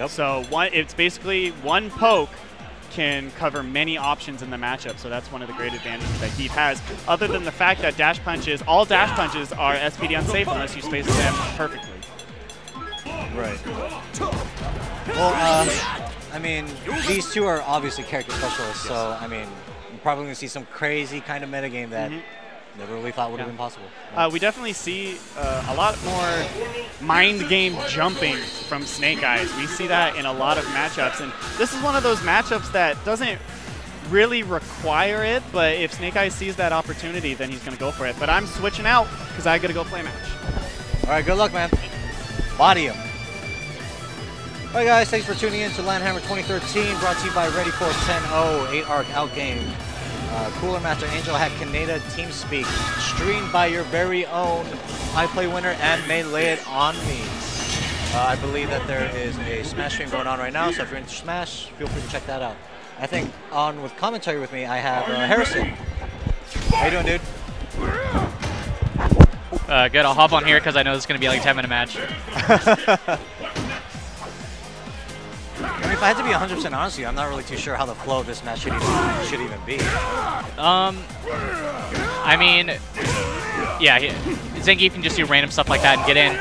Yep. So one, it's basically one poke can cover many options in the matchup. So that's one of the great advantages that Gief has. Other than the fact that dash punches, all dash punches are SPD unsafe unless you space them perfectly. Right. Well, uh, I mean, these two are obviously character specialists, so I mean, you're probably going to see some crazy kind of metagame that Mhm. Never really thought would have Yeah. been possible. Uh, we definitely see uh, a lot more mind game jumping from Snake Eyez. We see that in a lot of matchups, and this is one of those matchups that doesn't really require it, but if Snake Eyez sees that opportunity, then he's going to go for it. But I'm switching out because I got to go play a match. All right, good luck, man. Body him. All right, guys, thanks for tuning in to Lanhammer 2013, brought to you by Ready for 10-0, 8-arc outgame. Uh, Cooler Master AngelHack Canada TeamSpeak, streamed by your very own iPlayWinner and May Lay It On Me. Uh, I believe that there is a Smash stream going on right now, so if you're into Smash, feel free to check that out. I think on with commentary with me, I have uh, Harrison. How you doing, dude? Uh, good, I'll hop on here because I know this is going to be like a 10 minute match. I mean, if I had to be 100% honest with you, I'm not really too sure how the flow of this match should even, should even be. Um, I mean, yeah, he, Zangief can just do random stuff like that and get in.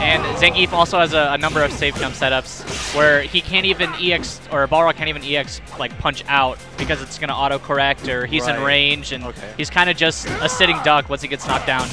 And Zangief also has a, a number of safe jump setups where he can't even EX, or Balrog can't even EX, like, punch out because it's going to auto-correct or he's in range and Okay. he's kind of just a sitting duck once he gets knocked down.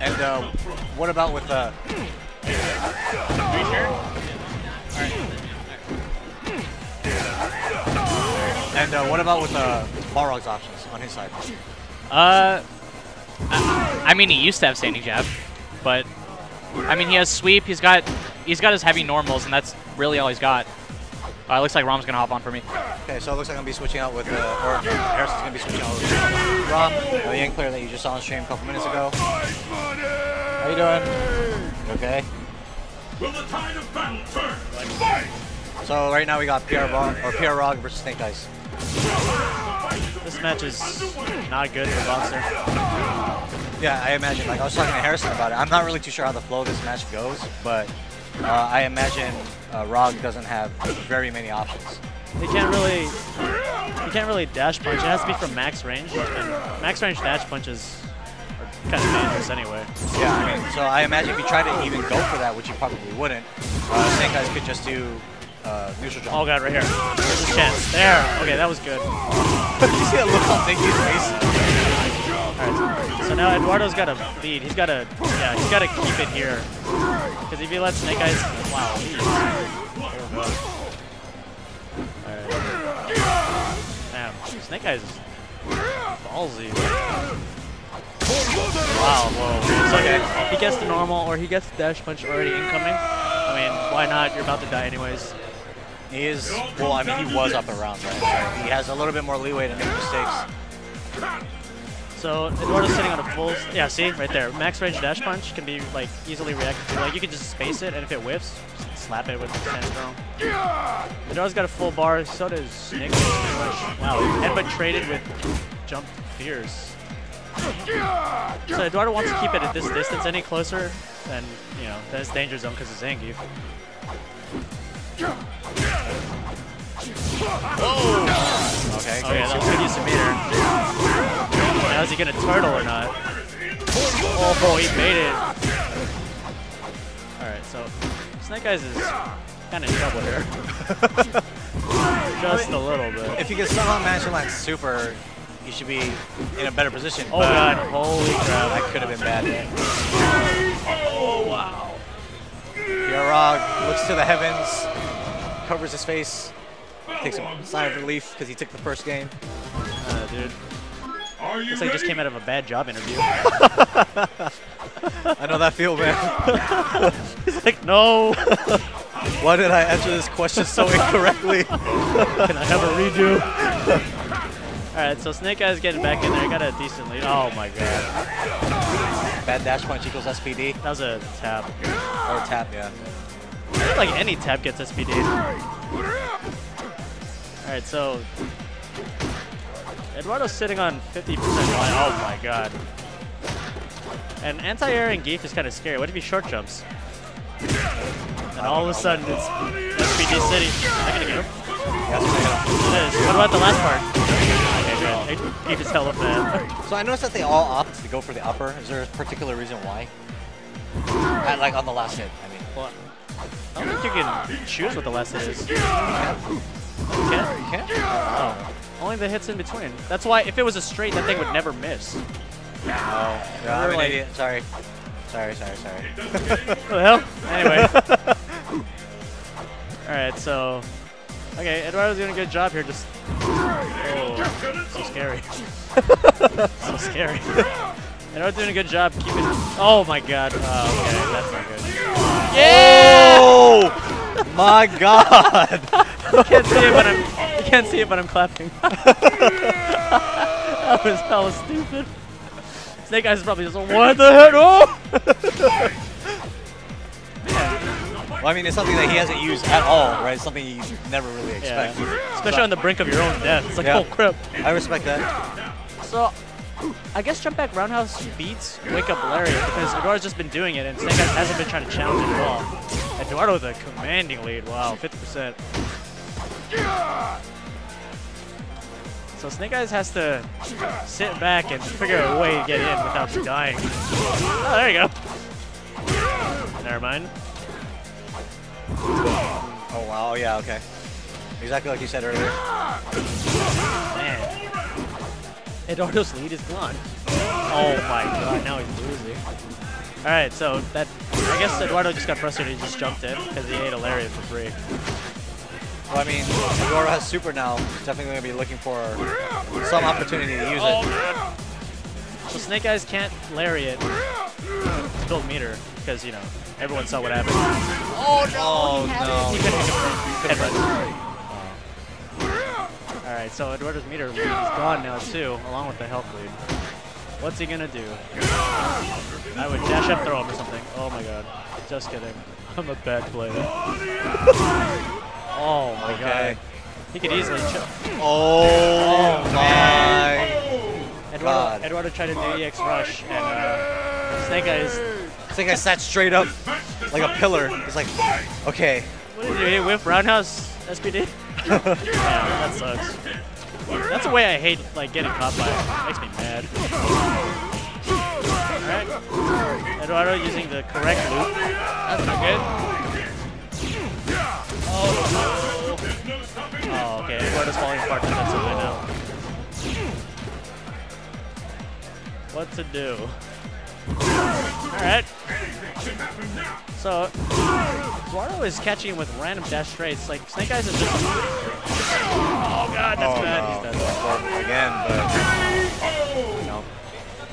And uh, what about with uh, and uh, what about with uh, Balrog's options on his side? Uh, I, I mean, he used to have standing jab, but I mean, he has sweep. He's got he's got his heavy normals, and that's really all he's got. Uh, it looks like Rom's gonna hop on for me. Okay, so it looks like I'm gonna be switching out with, uh, or Harrison's gonna be switching out with Rom, the young player that you just saw on stream a couple minutes ago. How you doing? Okay. Will the tide of battle turn? Fight! So right now we got PR Rog, or PR Rog versus Snake Eyez. This match is not good for Boxer. Yeah, I imagine. Like I was talking to Harrison about it. I'm not really too sure how the flow of this match goes, but uh, I imagine uh, Rog doesn't have very many options. He can't really, he can't really dash punch. It has to be from max range, and max range dash punches are kind of dangerous anyway. Yeah, I mean, so I imagine if you try to even go for that, which you probably wouldn't, uh, Snake Eyez could just do uh, neutral jump. Oh god, right here. There's a chance. There. Okay, that was good. you see that look on Zingy's face? Alright, so now Eduardo's got to lead. He's got to, yeah, he's got to keep it here. Because if he lets Snake Eyez, wow, oh. Alright. Damn, Snake Eyez is ballsy. Wow, whoa. It's okay. He gets the normal, or he gets the dash punch already incoming. I mean, why not? You're about to die anyways. He is, well, I mean, he was up around, right? So he has a little bit more leeway to make mistakes. So Eduardo's sitting on a full, yeah, see, right there. Max range dash punch can be like easily reacted to. Like you can just space it, and if it whiffs, just slap it with the stand strong. Eduardo's got a full bar, so does much. Wow, headbutt traded with jump fierce. So Eduardo wants to keep it at this distance. Any closer, then you know, then it's danger zone because of Zangief. Oh! Okay, oh, Okay, that was good use of meter. Now is he gonna turtle or not? Oh boy, he made it. Alright, so Snake Eyez is kind of in trouble here. Just a little bit. If you could somehow manage to land super, you should be in a better position. Oh but god, holy crap. That could have been bad. Oh wow. Yarog looks to the heavens, covers his face, takes a sigh of relief because he took the first game. Uh, dude. Are you Looks like he just came out of a bad job interview. I know that feel, man. He's like, no. Why did I answer this question so incorrectly? Can I have a redo? Alright, so Snake Eyez getting back in there. Got a decent lead. Oh my god. Bad dash punch equals SPD. That was a tap. Oh, or tap, yeah. I think like any tap gets SPD. Alright, so Eduardo's sitting on 50% line. Oh my god. And anti-air and Gief is kind of scary. What if he short jumps? And all of a sudden, it's SPD City. Is that gonna get him? They It is. What about the last part? He just held up that. So I noticed that they all opt to go for the upper. Is there a particular reason why? At, like on the last hit, I mean. Well, I don't think you can choose what the last hit is. You You can? can't? Oh. Only the hits in between. That's why if it was a straight, that thing would never miss. Yeah, I'm an idiot. Sorry. Sorry, sorry, sorry. What the hell? Anyway. Alright, so. Okay, Eduardo's doing a good job here. Just. Oh, so scary. so scary. Eduardo's doing a good job keeping. Oh my god. Oh, okay, that's not good. Yeah! Oh my god! You can't see it, but I'm. You can't see it, but I'm clapping. that was hella stupid. Snake Eyez is probably just like, what the heck? Oh! Well, I mean, it's something that he hasn't used at all, right? It's something you never really Yeah. expect. Especially on the brink of your own death. It's like, Yeah. oh crap. I respect that. So, I guess jump back roundhouse beats wake up Lariat because Eduardo's just been doing it and Snake Eyez hasn't been trying to challenge it at all. Eduardo with a commanding lead. Wow, 50%. So Snake Eyez has to sit back and figure out a way to get in without dying. Oh, there you go. Never mind. Oh wow, yeah, okay. Exactly like you said earlier. Man. Eduardo's lead is gone. Oh my god, now he's losing. Alright, so that I guess Eduardo just got frustrated and just jumped in because he ate a lariat for free. Well, I mean, Eduardo has super now. He's definitely going to be looking for some opportunity to use it. So Snake Eyez can't lariat to build meter because, you know, everyone saw what happened. Oh no! He couldn't headbutt. Alright, so Eduardo's meter lead is gone now too, along with the health lead. What's he gonna do? I would dash up throw him or something. Oh my god. Just kidding. I'm a bad player. Oh my Okay. god. He could easily chill. Oh, Oh, my! Eduardo, God. Eduardo tried to do EX rush and uh, Snake Eyez. This I sat straight up like a pillar. It's like, okay. What did you hit whip roundhouse SPD? yeah, that sucks. That's a way I hate like getting caught by. It makes me mad. Alright. Eduardo using the correct loop. That's not good. Oh, no. Oh, okay. Eduardo's falling apart defensively now. What to do? Alright. So, Eduardo is catching him with random dash straights. Like, Snake Eyez is just. Oh god, that's oh, bad. no. He's dead. Again, but no.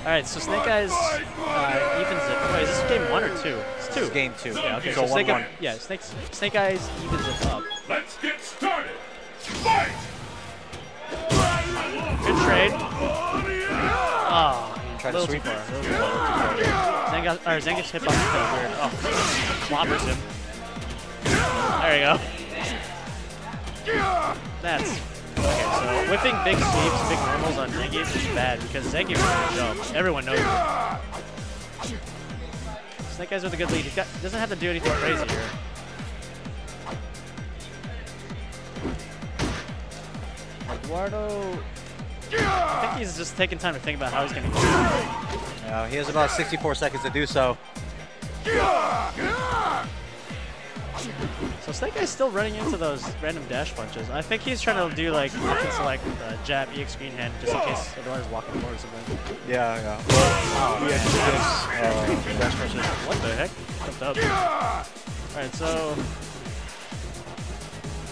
Alright, so Snake Eyez uh, evens it. Wait, is this game one or two? It's two. Game two. Yeah, okay, So, so, Snake, 1-1. Yeah, Snake, Snake Eyez evens it up. Try to sweep her. far. Little too far. Zenga, or Zenga's hitbox is kind of weird. Oh, clobbers him. There you go. That's okay. So whipping big sweeps, big normals on Zangief is bad because Zangief is gonna jump. Everyone knows it. Snake Eyez with a good lead. He's doesn't have to do anything crazy here. Eduardo, I think he's just taking time to think about how he's gonna. Yeah, he has about 64 seconds to do so. So Snake Eye's still running into those random dash punches. I think he's trying to do like option select uh, jab, EX green hand, just in case Eduardo's walking forward or something. Yeah, yeah. Well, he has this, uh, dash punches. What the heck? Alright, so.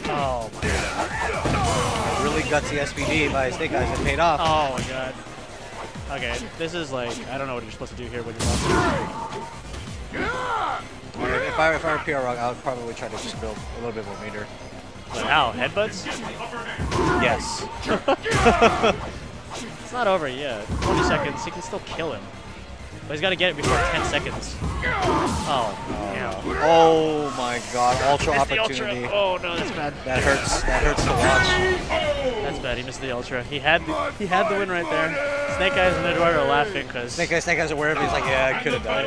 Oh my god. Really gutsy SPD by Snake Eyez that paid off. Oh my god. Okay, this is like, I don't know what you're supposed to do here when you're lost. If I, if I were PR Rog, I would probably try to just build a little bit more meter. Like, ow, headbutts? Yes. It's not over yet. 20 seconds, he can still kill him. But he's got to get it before 10 seconds. Oh, yeah. Oh my god, ultra the ultra. opportunity. Oh no, that's bad. That hurts. That hurts to watch. That's bad. He missed the ultra. He had the, he had the win right there. Snake Eyez and Eduardo are laughing because Snake Eyez, Snake Eyez aware of it. He's like, yeah, I could have died.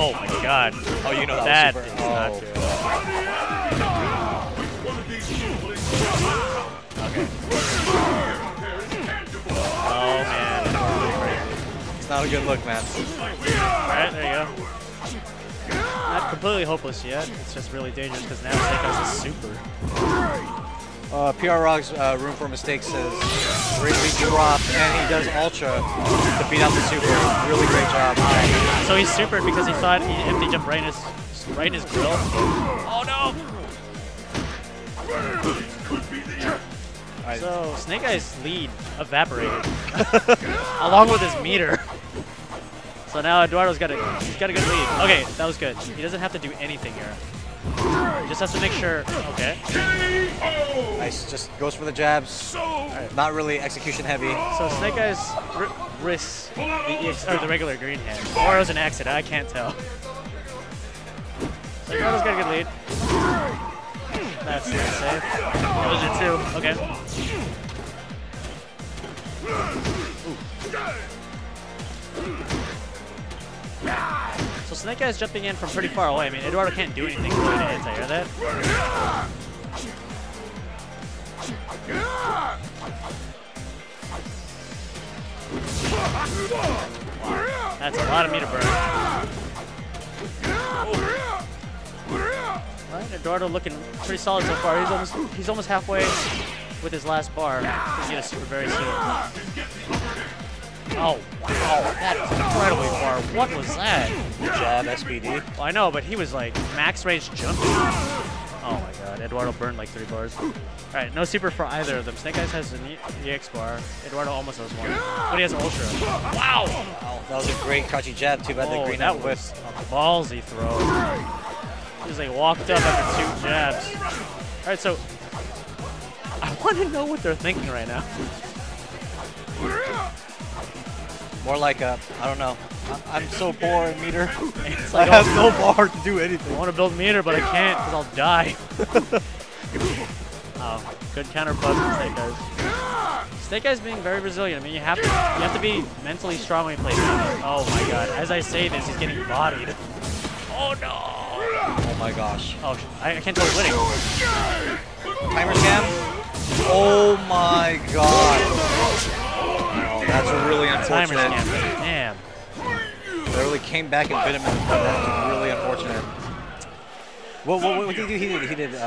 Oh my god. Oh, you know that, That was super. not oh. good. Oh man. It's not a good look, man. Alright, there you go. Not completely hopeless yet. It's just really dangerous because now Snake Eyez is super. Uh, PR Rog's uh, Room for Mistakes says greatly dropped, and he does Ultra to beat out the Super. Really great job. So he's super because he thought he empty jumped right in his right in his grill. Oh no! Alright, So Snake Eyez lead evaporated, along with his meter. So now Eduardo's got a he's got a good lead. Okay, that was good. He doesn't have to do anything here. He just has to make sure. Okay. nice. Just goes for the jabs. Not really execution heavy. So Snake Eyez r- risks the EX, or the regular green hand, or it was an accident. I can't tell. So Eduardo's got a good lead. That's not safe. That was your two. Okay. So Snake Eyez jumping in from pretty far away. I mean, Eduardo can't do anything really to anti air that. That's a lot of meter burn. Right, Eduardo looking pretty solid so far. He's almost he's almost halfway with his last bar. He's gonna super very soon. Oh wow, that is incredibly far. What was that? Good Jab, SPD. Well, I know, but he was like max range jumping. Oh my god, Eduardo burned like three bars. Alright, no super for either of them. Snake Eyez has an E- EX bar. Eduardo almost has one. But he has Ultra. Wow! Oh, that was a great crouchy jab. Too bad the Oh, green that was a ballsy throw. He just like walked up after two jabs. Alright, so I want to know what they're thinking right now. More like a, I don't know. I'm, I'm so poor in meter. It's I like, have oh, no bar to do anything. I want to build meter, but I can't because I'll die. oh, good counter bug from Snake Eyez. Snake Eyez being very resilient. I mean, you have to you have to be mentally strong when you play Snake. Oh my god! As I say this, he's getting bodied. Oh no! Oh my gosh. Oh, I, I can't tell who's winning. Timer scam. Oh my god. That's really unfortunate. scam. Damn. They really came back and bit him in the butt. That's really unfortunate. What, what, what did he do? He did, he did uh,